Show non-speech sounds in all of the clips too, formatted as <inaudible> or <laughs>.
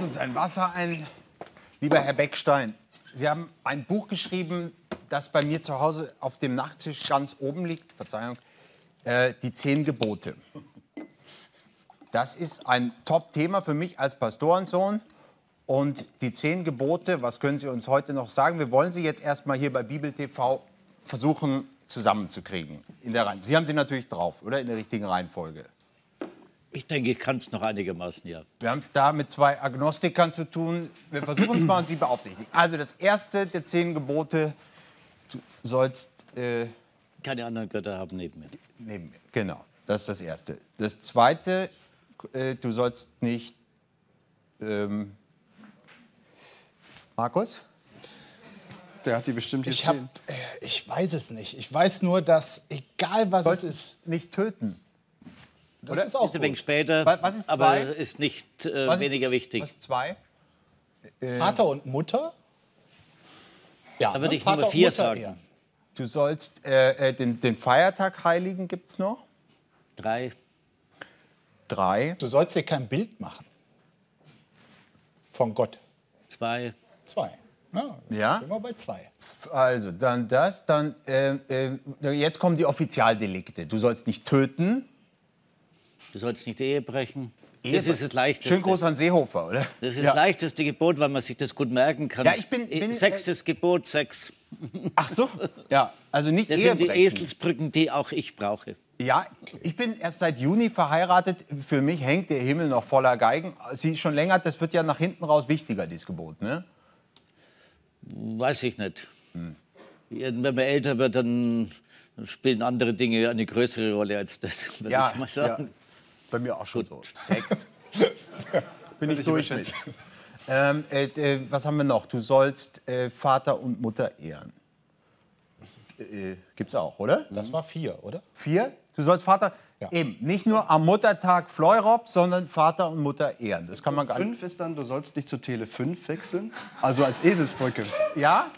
gießt uns ein Wasser ein. Lieber Herr Beckstein, Sie haben ein Buch geschrieben, das bei mir zu Hause auf dem Nachttisch ganz oben liegt. Verzeihung. Äh, die zehn Gebote. Das ist ein Top-Thema für mich als Pastorensohn. Und die zehn Gebote, was können Sie uns heute noch sagen? Wir wollen Sie jetzt erstmal hier bei Bibel TV versuchen zusammenzukriegen. In der Reihen. Sie haben sie natürlich drauf, oder? In der richtigen Reihenfolge. Ich denke, ich kann es noch einigermaßen, ja. Wir haben es da mit zwei Agnostikern zu tun. Wir versuchen es mal und Sie beaufsichtigen. Also das erste der zehn Gebote, du sollst... Äh, Keine anderen Götter haben neben mir. Neben mir, genau. Das ist das erste. Das zweite, äh, du sollst nicht... Ähm, Markus? Der hat die bestimmt hier Ich, hab, äh, ich weiß es nicht. Ich weiß nur, dass egal was Sollst es ist, nicht töten. Das oder? ist auch Ist ein wenig gut. später, Was- was ist aber zwei? ist nicht äh, Was weniger ist, wichtig. Was ist zwei? Vater und Mutter. Ja, Da würde ne? ich Vater Nummer vier sagen. ehren. Du sollst äh, äh, den, den Feiertag heiligen, gibt es noch? Drei. Drei. Du sollst dir kein Bild machen. Von Gott. Zwei. Zwei. Na, Ja? Sind wir bei zwei. Also, dann das, dann, äh, äh, jetzt kommen die Offizialdelikte. Du sollst nicht töten. Du sollst nicht die Ehe brechen. Ehe das ist das Leichteste. Schön groß an Seehofer, oder? Das ist Ja. das leichteste Gebot, weil man sich das gut merken kann. Ja, ich bin- bin- Sechstes Gebot, sechs. Ach so. Ja, also nicht Das Ehe sind die brechen. Eselsbrücken, die auch ich brauche. Ja, ich bin erst seit Juni verheiratet. Für mich hängt der Himmel noch voller Geigen. Sie schon länger, das wird ja nach hinten raus wichtiger, dieses Gebot, ne? Weiß ich nicht. Hm. Wenn man älter wird, dann spielen andere Dinge eine größere Rolle als das, <laughs> würde ich mal sagen. ja. Bei mir auch schon so. Sex. <laughs> Bin ich durch mit. Ähm, äh, äh, was haben wir noch? Du sollst äh, Vater und Mutter ehren. Äh, gibt's auch, oder? Das war vier, oder? Vier? Du sollst Vater. Ja. Eben, nicht nur am Muttertag Fleurop, sondern Vater und Mutter ehren. Das kann man gar nicht. Fünf ist dann, du sollst nicht zur Tele 5 wechseln. Also als Eselsbrücke. Ja,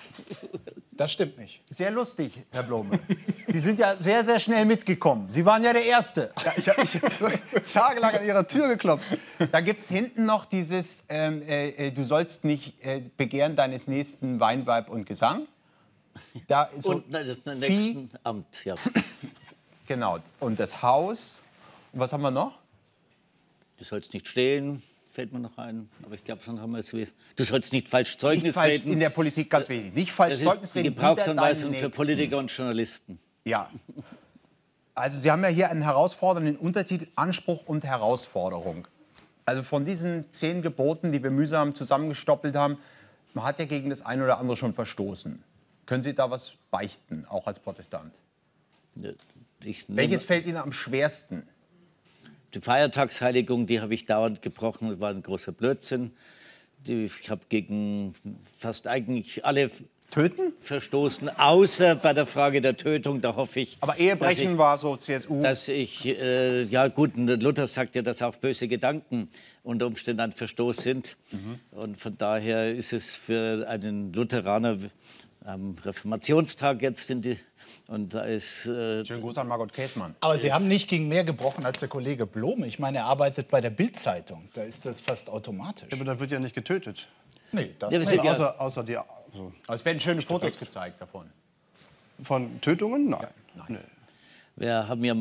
Das stimmt nicht. sehr lustig, Herr Blome. Sie sind ja sehr, sehr schnell mitgekommen. Sie waren ja der Erste. Ja, ich habe tagelang an ihrer Tür geklopft. Da gibt es hinten noch dieses, ähm, äh, äh, du sollst nicht äh, begehren deines nächsten Weinweib und Gesang. Da ist so Und nein, das ist Vieh, nächsten Amt, ja. genau. Und das Haus. Und was haben wir noch? Du sollst nicht stehlen, fällt mir noch ein. Aber ich glaube, sonst haben wir es gewesen. Du sollst nicht falsch Zeugnis falsch, reden. in der Politik ganz wichtig. Nicht falsch das ist Zeugnis die reden. Gebrauchsanweisung für Politiker und Journalisten. Ja. Also Sie haben ja hier einen herausfordernden Untertitel Anspruch und Herausforderung. Also von diesen zehn Geboten, die wir mühsam zusammengestoppelt haben, man hat ja gegen das eine oder andere schon verstoßen. Können Sie da was beichten, auch als Protestant? Ich Welches fällt Ihnen am schwersten? Die Feiertagsheiligung, die habe ich dauernd gebrochen, das war ein großer Blödsinn. Die, ich habe gegen fast eigentlich alle Töten? verstoßen, außer bei der Frage der Tötung. Da hoffe ich, Aber Ehebrechen ich, war so CSU. dass ich äh, ja gut, Luther sagt ja, dass auch böse Gedanken unter Umständen ein Verstoß sind. Mhm. Und von daher ist es für einen Lutheraner am Reformationstag jetzt in die, und da ist äh, Schönen Gruß an Margot Käßmann. Aber Sie haben nicht gegen mehr gebrochen als der Kollege Blome. Ich meine, er arbeitet bei der Bild-Zeitung. Da ist das fast automatisch. Aber da wird ja nicht getötet. Nee, das Ja, nicht. ja- Außer, außer die, also Aber es werden schöne Fotos gezeigt davon. von Tötungen? Nein. Nee. Wir haben ja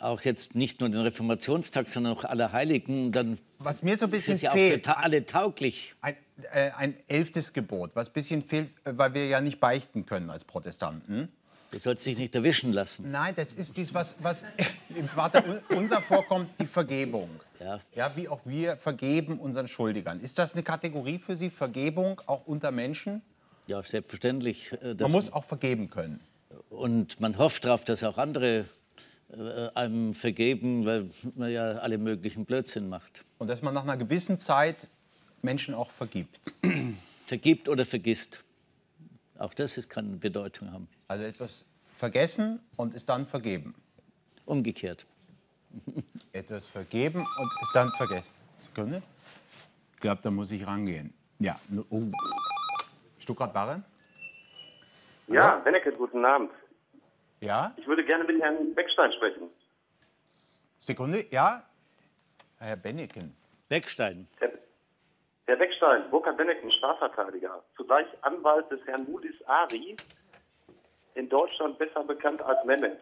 auch jetzt nicht nur den Reformationstag, sondern auch alle Heiligen. Dann Was mir so ein ist bisschen es ja auch für fehlt, ta alle tauglich. ein, äh, ein elftes Gebot, was ein bisschen fehlt, äh, weil wir ja nicht beichten können als Protestanten. Du sollst dich nicht erwischen lassen. Nein, das ist dies, was, was im Vater unser vorkommt, die Vergebung. Ja. ja, wie auch wir vergeben unseren Schuldigern. Ist das eine Kategorie für Sie, Vergebung auch unter Menschen? Ja, selbstverständlich. äh, Man Das, muss auch vergeben können. und man hofft darauf, dass auch andere äh, einem vergeben, weil man ja alle möglichen Blödsinn macht. Und dass man nach einer gewissen Zeit Menschen auch vergibt. Vergibt oder vergisst. Auch das ist, kann Bedeutung haben. Also etwas vergessen und ist dann vergeben. Umgekehrt. <laughs> Etwas vergeben und ist dann vergessen. Sekunde. Ich glaube, da muss ich rangehen. Ja. Oh. Stuttgart-Barre? Ja, Benneke, guten Abend. Ja? Ich würde gerne mit Herrn Beckstein sprechen. Sekunde. Ja? Herr Benneken. Beckstein. Herr, Herr Beckstein, Burkhard Benneken, Strafverteidiger, zugleich Anwalt des Herrn Mudis Ari, in Deutschland besser bekannt als Mehmet.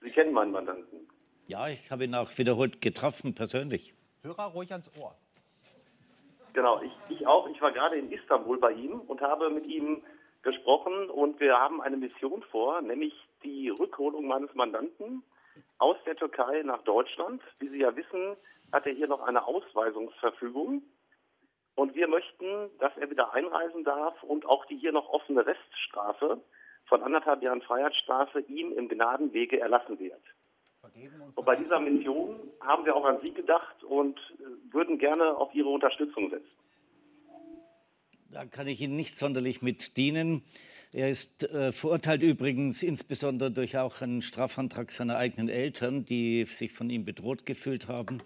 Sie kennen meinen Mandanten. Ja, ich habe ihn auch wiederholt getroffen, persönlich. Hörer ruhig ans Ohr. Genau, ich, ich auch. Ich war gerade in Istanbul bei ihm und habe mit ihm gesprochen und wir haben eine Mission vor, nämlich die Rückholung meines Mandanten aus der Türkei nach Deutschland. Wie Sie ja wissen, hat er hier noch eine Ausweisungsverfügung. Und wir möchten, dass er wieder einreisen darf und auch die hier noch offene Reststrafe von anderthalb Jahren Freiheitsstrafe ihm im Gnadenwege erlassen wird. Und bei dieser Mission haben wir auch an Sie gedacht und äh, würden gerne auf Ihre Unterstützung setzen. Da kann ich Ihnen nicht sonderlich mit dienen. Er ist äh, verurteilt übrigens insbesondere durch auch einen Strafantrag seiner eigenen Eltern, die sich von ihm bedroht gefühlt haben.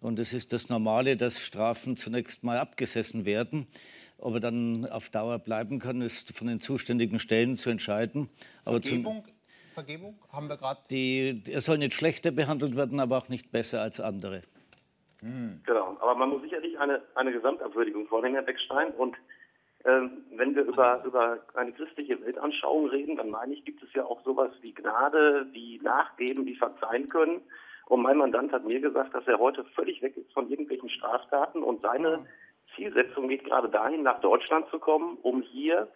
Und es ist das Normale, dass Strafen zunächst mal abgesessen werden. Ob er dann auf Dauer bleiben kann, ist von den zuständigen Stellen zu entscheiden. Aber zum- Vergebung, Vergebung haben wir gerade. er soll nicht schlechter behandelt werden, aber auch nicht besser als andere. Genau, aber man muss sicherlich eine, eine Gesamtabwürdigung vornehmen, Herr Beckstein. Und wenn wir über, über eine christliche Weltanschauung reden, dann meine ich, gibt es ja auch sowas wie Gnade, wie Nachgeben, wie Verzeihen können. Und mein Mandant hat mir gesagt, dass er heute völlig weg ist von irgendwelchen Straftaten und seine Zielsetzung geht gerade dahin, nach Deutschland zu kommen, um hier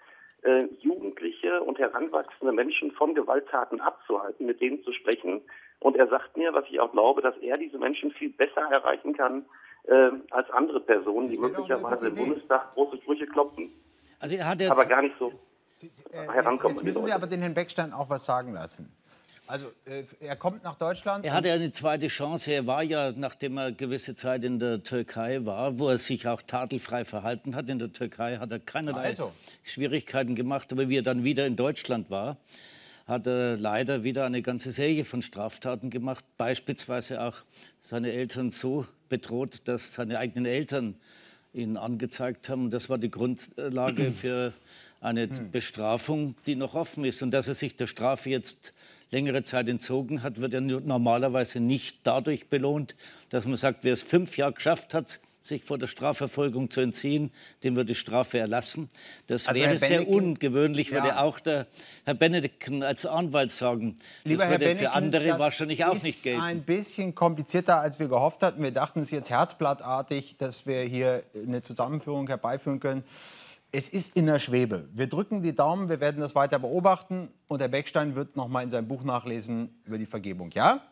äh, Jugendliche und heranwachsende Menschen von Gewalttaten abzuhalten, mit denen zu sprechen. Und er sagt mir, was ich auch glaube, dass er diese Menschen viel besser erreichen kann äh, als andere Personen, die möglicherweise im. Bundestag große Sprüche klopfen, Also er hat jetzt aber gar nicht so. Äh, jetzt, herankommen jetzt die müssen Sie aber den Herrn Beckstein auch was sagen lassen. Also, äh, er kommt nach Deutschland. Er hatte eine zweite Chance. Er war ja, nachdem er gewisse Zeit in der Türkei war, wo er sich auch tadelfrei verhalten hat. In der Türkei hat er keinerlei Also. Schwierigkeiten gemacht. Aber wie er dann wieder in Deutschland war, hat er leider wieder eine ganze Serie von Straftaten gemacht. Beispielsweise auch seine Eltern so bedroht, dass seine eigenen Eltern ihn angezeigt haben. Das war die Grundlage <clears throat> für eine Bestrafung, die noch offen ist. Und dass er sich der Strafe jetzt längere Zeit entzogen hat, wird er normalerweise nicht dadurch belohnt, dass man sagt, wer es fünf Jahre geschafft hat, sich vor der Strafverfolgung zu entziehen, dem wird die Strafe erlassen. Das Also wäre sehr ungewöhnlich, würde Ja. auch der Herr Benediken als Anwalt sagen. Lieber das Herr würde für andere wahrscheinlich auch nicht gelten. ein bisschen komplizierter, als wir gehofft hatten. Wir dachten, es ist jetzt herzblattartig, dass wir hier eine Zusammenführung herbeiführen können. Es ist in der Schwebe. Wir drücken die Daumen, wir werden das weiter beobachten und Herr Beckstein wird noch mal in seinem Buch nachlesen über die Vergebung. Ja?